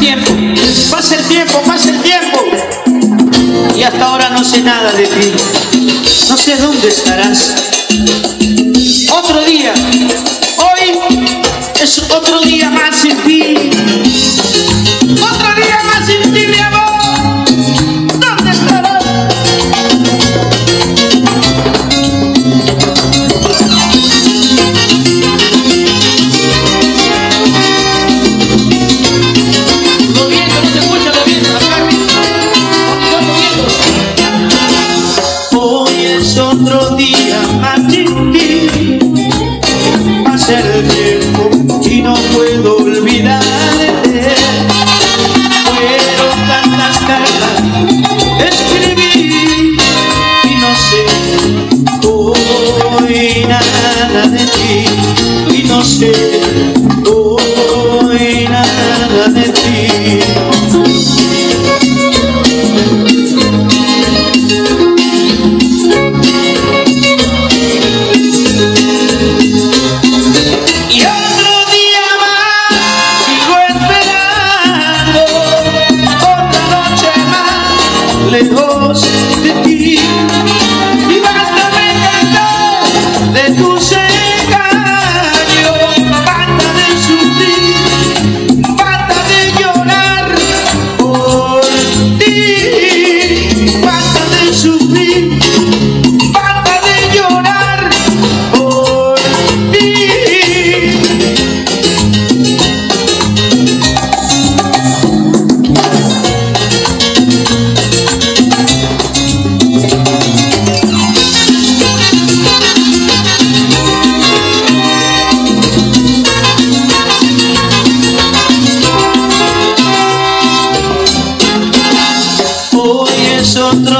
tiempo, pasa el tiempo, pasa el tiempo. Y hasta ahora no sé nada de ti. No sé dónde estarás. el tiempo y no puedo lejos de ti. Hoy es otro